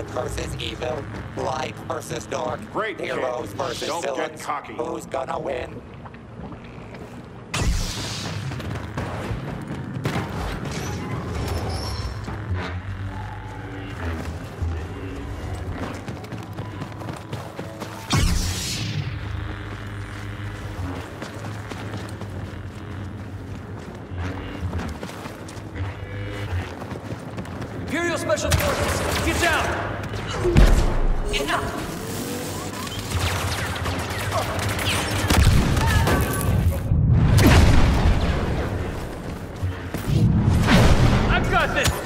Good versus evil. Light versus dark. Great, kid. Heroes versus Don't get villains. cocky. Who's gonna win? Imperial Special Forces, get down! Enough! I've got this!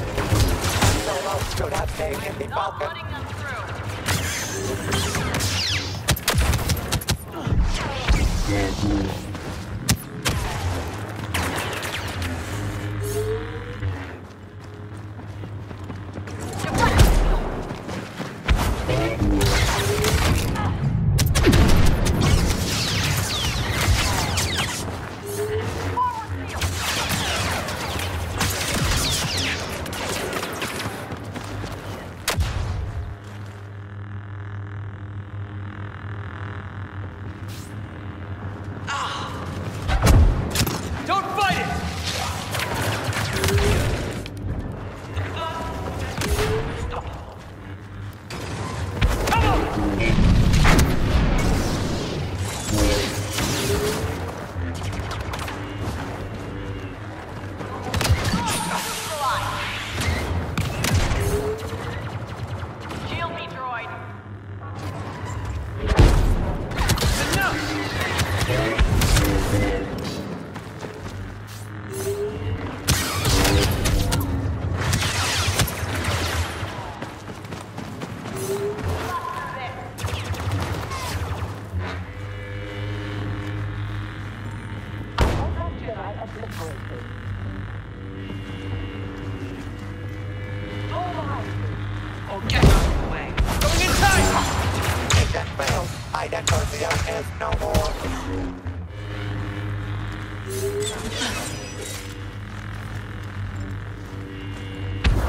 Identity is no more.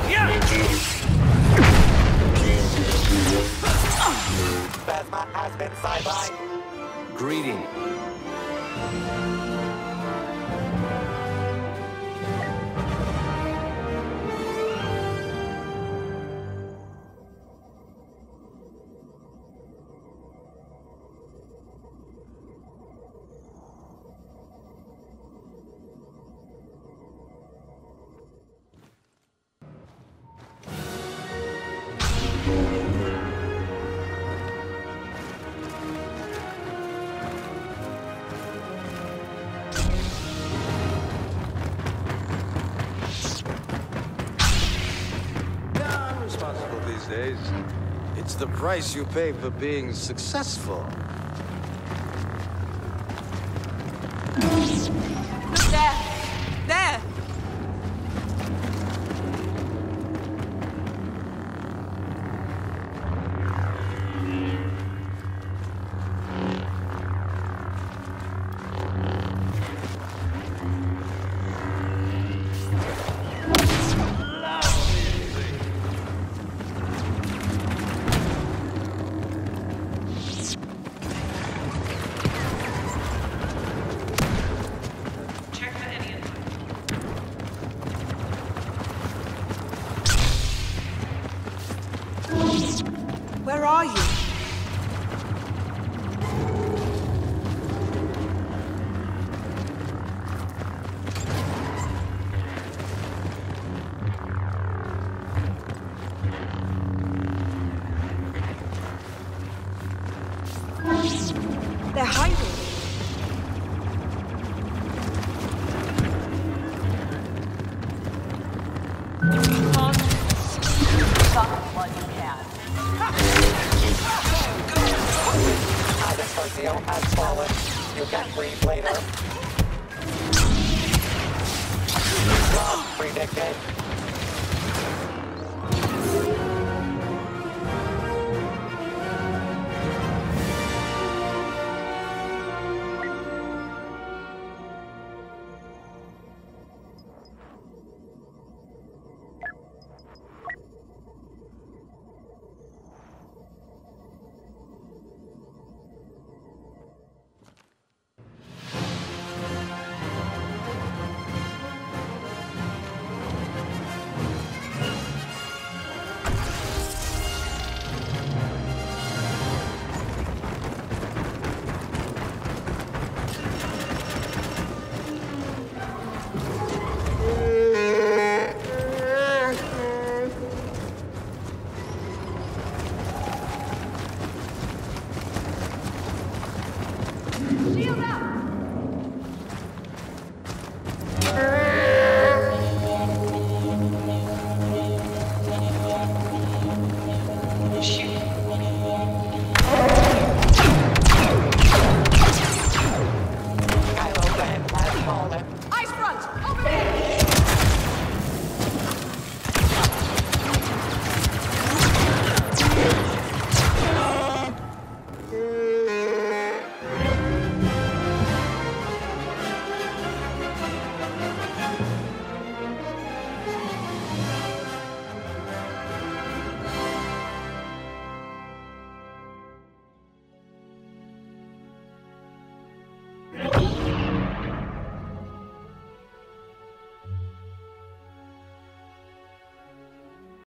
Yeah! Days. It's the price you pay for being successful. Are you? Identity has fallen. You can breathe later.